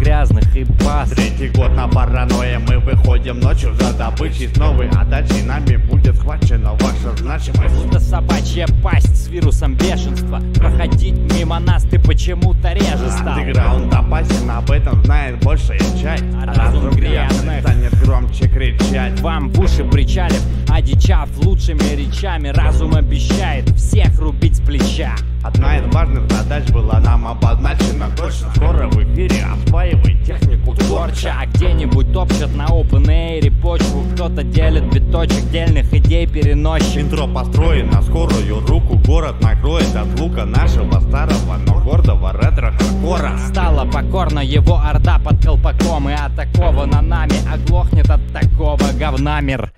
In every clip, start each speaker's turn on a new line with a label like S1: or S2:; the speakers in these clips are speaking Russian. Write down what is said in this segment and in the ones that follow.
S1: грязных и бас
S2: Третий год на паранойе. Мы выходим ночью за добычей С новой отдачей нами будет схвачена ваша значимость.
S1: Будто собачья пасть с вирусом бешенства. Проходить мимо нас ты почему-то реже стал.
S2: Андеграунд опасен, об этом знает большая часть
S1: А разум грязных.
S2: станет громче кричать.
S1: Вам в уши причалив, одичав лучшими речами. Разум обещает всех рубить с плеча.
S2: Одна из важных задач была нам обозначена. Точно скоро в эфире осваивай технику
S1: Торча, а где-нибудь топчат на open air почву. Кто-то делит биточек дельных идей переносчик.
S2: Интро построен на скорую руку. Город накроет от звука нашего старого, но гордого ретро-хардкора
S1: Стала покорна его орда под колпаком. И атакована нами, оглохнет от такого говнамер.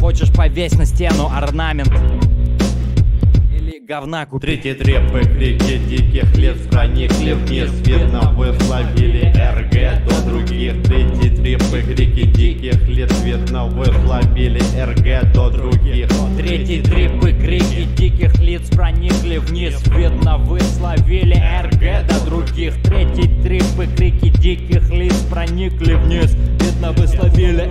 S1: Хочешь повесь на стену орнамент говна купи
S2: Третий трепы, крики диких лет проникли вниз Видно, вы словили РГ до других. Третий трепы, крики диких лет вы словили РГ до других.
S1: Третий трипы, крики диких лиц проникли вниз Видно, вы словили РГ до других. Третий трипы, крики диких лиц проникли вниз Видно, вы словили